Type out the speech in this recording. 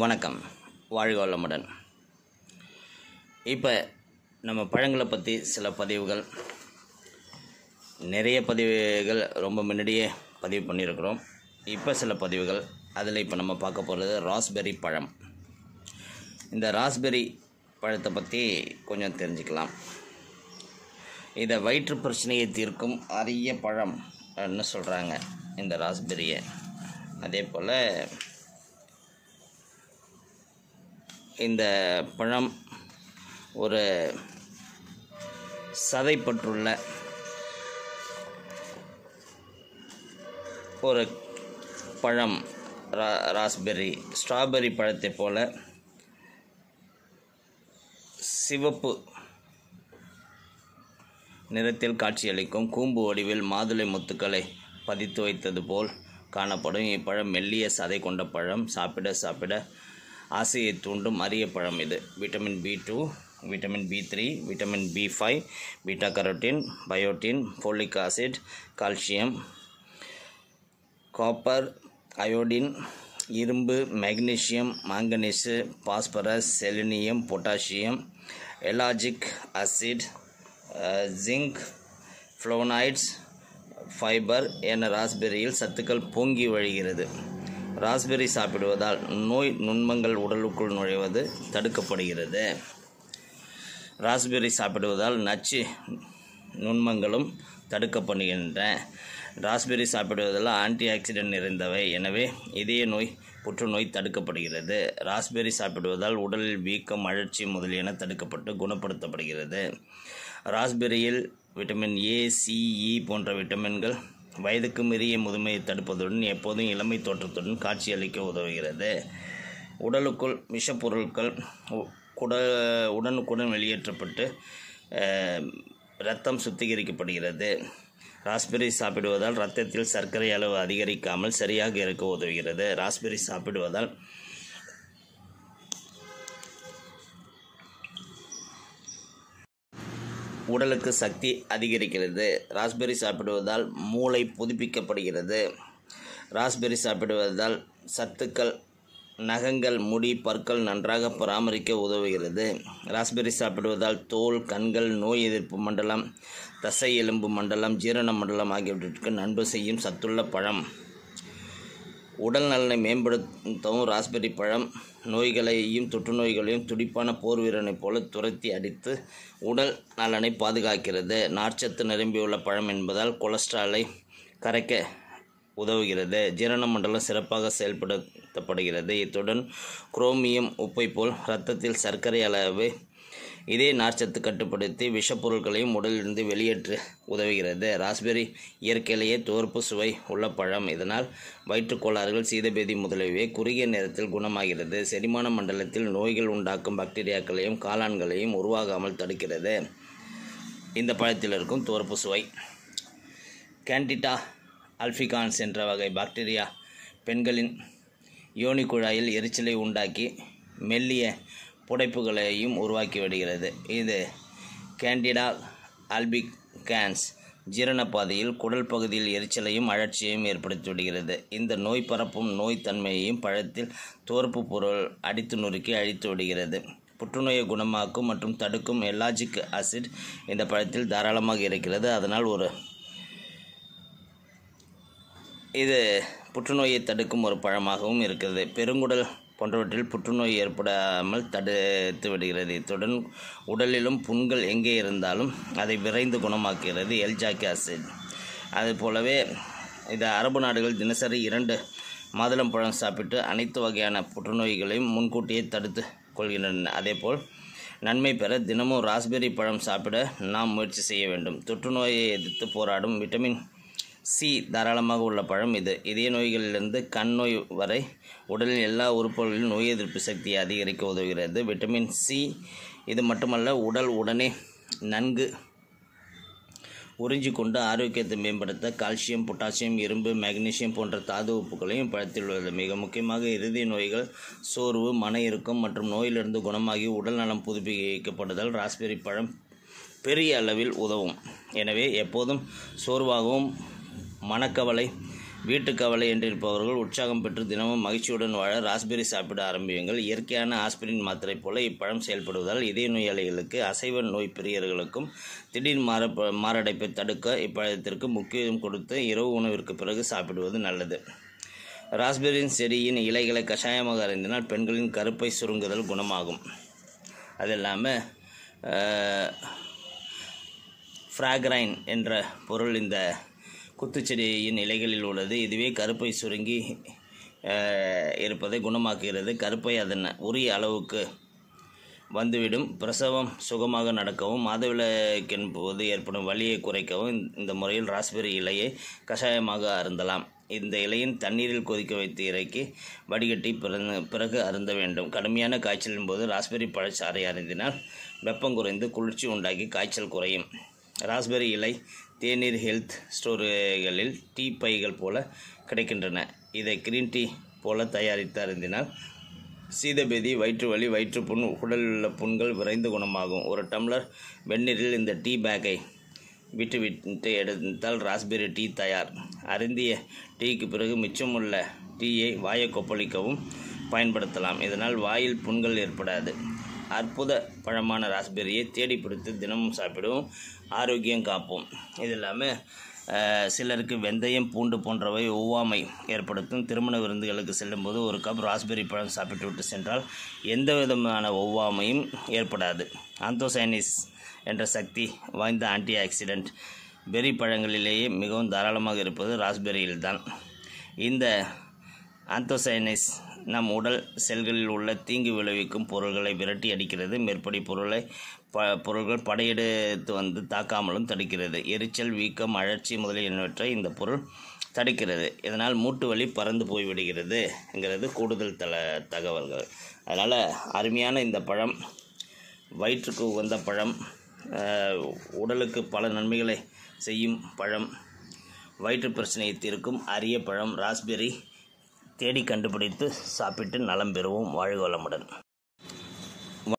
வணக்கம். வாழ்க வளமுடன். இப்போ நம்ம பழங்களை பற்றி சில பதிவுகள். நிறைய பதிவுகள் ரொம்ப முன்னாடியே பதிவு பண்ணியிருக்கிறோம். இப்போ சில பதிவுகள். அதில் இப்போ நம்ம பார்க்க போகிறது ராஸ்பெர்ரி பழம். இந்த ராஸ்பெர்ரி பழத்தை பற்றி கொஞ்சம் தெரிஞ்சுக்கலாம். இதை வயிற்று பிரச்சனையை தீர்க்கும் அரிய பழம் சொல்கிறாங்க இந்த ராஸ்பெரியை அதே போல் இந்த பழம் ஒரு சதைப்பற்றுள்ள ஒரு பழம் ரா ராஸ்பெர்ரி ஸ்ட்ராபெர்ரி பழத்தை போல சிவப்பு நிறத்தில் காட்சியளிக்கும் கூம்பு வடிவில் மாதுளை முத்துக்களை பதித்து வைத்தது போல் காணப்படும். இப்பழம் மெல்லிய சதை கொண்ட பழம். சாப்பிட சாப்பிட ஆசையை தூண்டும் அரிய பழம் இது. Vitamin B two vitamin B three vitamin B five beta carotene biotin folic acid calcium copper iodine இரும்பு magnesium manganese phosphorus selenium potassium ellagic acid zinc flavonoids fibre என ராஸ்பெரியில் சத்துக்கள் பொங்கி வழிகிறது. ராஸ்பெரி சாப்பிடுவதால் நோய் நுண்மங்கள் உடலுக்குள் நுழைவது தடுக்கப்படுகிறது. ராஸ்பெரி சாப்பிடுவதால் நச்சு நுண்மங்களும் தடுக்கப்படுகின்றன ராஸ்பெரி சாப்பிடுவதால் ஆன்டி ஆக்சிடென்ட் நிறைந்தவை. எனவே இதய நோய் புற்றுநோய் தடுக்கப்படுகிறது. ராஸ்பெரி சாப்பிடுவதால் உடலில் வீக்கம் அழற்சி முதலியன தடுக்கப்பட்டு குணப்படுத்தப்படுகிறது. ராஸ்பெரியில் vitamin A C E e போன்ற விட்டமின்கள் வயதுக்கு மீறிய முதுமையை தடுப்பதுடன் எப்போதும் இளமை தோற்றத்துடன் காட்சியளிக்க உதவுகிறது. உடலுக்குள் விஷப்பொருட்கள் உட குட உடனுக்குடன் வெளியேற்றப்பட்டு ரத்தம் இரத்தம் சுத்திகரிக்கப்படுகிறது. ராஸ்பெரி சாப்பிடுவதால் ரத்தத்தில் சர்க்கரை அளவு அதிகரிக்காமல் சரியாக இருக்க உதவுகிறது. ராஸ்பெரி சாப்பிடுவதால் உடலுக்கு சக்தி அதிகரிக்கிறது. ராஸ்பெரி சாப்பிடுவதால் மூளை புதுப்பிக்கப்படுகிறது. ராஸ்பெரி சாப்பிடுவதால் சத்துக்கள் நகங்கள் முடி பற்கள் நன்றாக பராமரிக்க உதவுகிறது. ராஸ்பெரி சாப்பிடுவதால் தோல் கண்கள் நோய் எதிர்ப்பு மண்டலம் தசை எலும்பு மண்டலம் ஜீரண மண்டலம் ஆகியவற்றிற்கு நன்மை செய்யும் சத்துள்ள பழம். உடல் நலனை மேம்படுத்தவும் ராஸ்பெரி பழம் நோய்களையும் தொற்று நோய்களையும் துடிப்பான போர் வீரனைப் போல துரத்தி அடித்து உடல் நலனை பாதுகாக்கிறது. நார்ச்சத்து நிரம்பியுள்ள பழம் என்பதால் கொலஸ்ட்ராலை கரைக்க உதவுகிறது. ஜீரண மண்டலம் சிறப்பாக செயல்படுத்தப்படுகிறது. இத்துடன் குரோமியம் உப்பை போல் இரத்தத்தில் சர்க்கரை அளவை இதே நார்ச்சத்து கட்டுப்படுத்தி விஷப்பொருட்களையும் உடலிலிருந்து வெளியேற்ற உதவுகிறது. ராஸ்பெரி இயற்கையிலேயே துவர்ப்பு சுவை உள்ள பழம். இதனால் வயிற்றுக் கோளாறுகள் சீதபேதி முதலியவை குறுகிய நேரத்தில் குணமாகிறது. செரிமான மண்டலத்தில் நோய்கள் உண்டாக்கும் பாக்டீரியாக்களையும் காளான்களையும் உருவாகாமல் தடுக்கிறது. இந்த பழத்தில் இருக்கும் துவர்ப்பு சுவை. கேண்டிட்டா அல்ஃபிகான்ஸ் என்ற வகை பாக்டீரியா பெண்களின் யோனி குழாயில் எரிச்சலை உண்டாக்கி மெல்லிய புடைப்புகளையும் உருவாக்கி விடுகிறது. இது கேண்டிடா ஆல்பிகான்ஸ் கேன்ஸ் ஜீரணப்பாதையில் குடல் பகுதியில் எரிச்சலையும் அழற்சியையும் ஏற்படுத்திவிடுகிறது இந்த நோய் பரப்பும் நோய் தன்மையையும் பழத்தில் தோற்பு பொருள் அடித்து நொறுக்கி அழித்து விடுகிறது. புற்றுநோயை குணமாக்கும் மற்றும் தடுக்கும் எலாஜிக் ஆசிட் இந்த பழத்தில் தாராளமாக இருக்கிறது. அதனால் ஒரு இது புற்றுநோயை தடுக்கும் ஒரு பழமாகவும் இருக்கிறது. பெருங்குடல் போன்றவற்றில் புற்றுநோய் ஏற்படாமல் தடுத்து விடுகிறது. இத்துடன் உடலிலும் புண்கள் எங்கே இருந்தாலும் அதை விரைந்து குணமாக்குகிறது. எல்ஜாக்கி ஆசிட் அது போலவே இது அரபு நாடுகள் தினசரி இரண்டு மாதுளம் பழம் சாப்பிட்டு அனைத்து வகையான புற்றுநோய்களையும் முன்கூட்டியே தடுத்து கொள்கின்றன. அதேபோல் நன்மை பெற தினமும் ராஸ்பெரி பழம் சாப்பிட நாம் முயற்சி செய்ய வேண்டும். தொற்றுநோயை எதிர்த்து போராடும் விட்டமின் சி தாராளமாக உள்ள பழம் இது. இதய நோய்களிலிருந்து கண் நோய் வரை உடலின் எல்லா உறுப்புகளிலும் நோய் எதிர்ப்பு சக்தியை அதிகரிக்க உதவுகிறது. விட்டமின் சி இது மட்டுமல்ல உடல் உடனே நன்கு உறிஞ்சி கொண்டு ஆரோக்கியத்தை மேம்படுத்த கால்சியம் பொட்டாசியம் இரும்பு மெக்னீசியம் போன்ற தாது உப்புகளையும் பழத்தில் உள்ளது. மிக முக்கியமாக இறுதி நோய்கள் சோர்வு மன இறுக்கம் மற்றும் நோயிலிருந்து குணமாகி உடல் நலம் புதுப்பிக்கப்படுதல் ராஸ்பெரி பழம் பெரிய அளவில் உதவும். எனவே எப்போதும் சோர்வாகவும் மனக்கவலை வீட்டுக்கவலை என்றிருப்பவர்கள் உற்சாகம் பெற்று தினமும் மகிழ்ச்சியுடன் வாழ ராஸ்பெரி சாப்பிட ஆரம்பியுங்கள். இயற்கையான ஆஸ்பிரின் மாத்திரை போல இப்பழம் செயல்படுவதால் இதய நோயாளிகளுக்கு அசைவ நோய் பிரியர்களுக்கும் திடீர் மார மாரடைப்பை தடுக்க இப்பழத்திற்கு முக்கியம் கொடுத்து இரவு உணவிற்கு பிறகு சாப்பிடுவது நல்லது. ராஸ்பெரியின் செடியின் இலைகளை கஷாயமாக அருந்தினால் பெண்களின் கருப்பை சுருங்குதல் குணமாகும். அது இல்லாமல் ஃப்ராக்ரைன் என்ற பொருள் இந்த குத்துச்செடியின் இலைகளில் உள்ளது. இதுவே கருப்பை சுருங்கி இருப்பதை குணமாக்குகிறது. கருப்பை அதன் உரிய அளவுக்கு வந்துவிடும். பிரசவம் சுகமாக நடக்கவும் மாதவிளக்கின் போது ஏற்படும் வலியை குறைக்கவும் இந்த- இந்த முறையில் ராஸ்பெரி இலையை கஷாயமாக அருந்தலாம். இந்த இலையின் தண்ணீரில் கொதிக்க வைத்து இறக்கி வடிகட்டி பிறந்து பிறகு அருந்த வேண்டும். கடுமையான காய்ச்சலின் போது ராஸ்பெரி பழச்சாறை அருந்தினால் வெப்பம் குறைந்து குளிர்ச்சி உண்டாக்கி காய்ச்சல் குறையும். ராஸ்பெரி இலை தேநீர் ஹெல்த் ஸ்டோர்களில் டீ பைகள் போல கிடைக்கின்றன. இதை கிரீன் டீ போல தயாரித்து அருந்தினால் சீதபேதி வயிற்று வலி வயிற்றுப்புண் உடலில் உள்ள புண்கள் விரைந்து குணமாகும். ஒரு டம்ளர் வெந்நீரில் இந்த டீ பேக்கை விட்டு விட்டு எடுத்தால் ராஸ்பெரி டீ தயார். அருந்திய டீக்கு பிறகு மிச்சமுள்ள டீயை வாயை கொப்பளிக்கவும் பயன்படுத்தலாம். இதனால் வாயில் புண்கள் ஏற்படாது. அற்புத பழமான ராஸ்பெரியை தேடி பிடித்து தினமும் சாப்பிடுவோம் ஆரோக்கியம் காப்போம். இது இல்லாமல் சிலருக்கு வெந்தயம் பூண்டு போன்றவை ஒவ்வாமை ஏற்படுத்தும். திருமண விருந்துகளுக்கு செல்லும்போது ஒரு கப் ராஸ்பெரி பழம் சாப்பிட்டு விட்டு சென்றால் எந்த விதமான ஒவ்வாமையும் ஏற்படாது. ஆந்தோசைனிஸ் என்ற சக்தி வாய்ந்த ஆன்டி ஆக்சிடென்ட் பெரி பழங்களிலேயே மிகவும் தாராளமாக இருப்பது ராஸ்பெரியில்தான் இந்த ஆந்தோசைனிஸ் நம் உடல் செல்களில் உள்ள தீங்கு விளைவிக்கும் பொருள்களை விரட்டி அடிக்கிறது. மேற்படி பொருளை ப பொருள்கள் படையெடுத்து வந்து தாக்காமலும் தடுக்கிறது. எரிச்சல் வீக்கம் அழற்சி முதலியனவற்றை இந்த பொருள் தடுக்கிறது. இதனால் மூட்டு வலி பறந்து போய்விடுகிறதுங்கிறது கூடுதல் தல தகவல்கள். அதனால் அருமையான இந்த பழம் வயிற்றுக்கு உகந்த பழம் உடலுக்கு பல நன்மைகளை செய்யும் பழம் வயிற்று பிரச்சனையை தீர்க்கும் அரிய பழம் ராஸ்பெரி தேடி கண்டுபிடித்து சாப்பிட்டு நலம் பெறுவோம். வாழ்க வளமுடன்.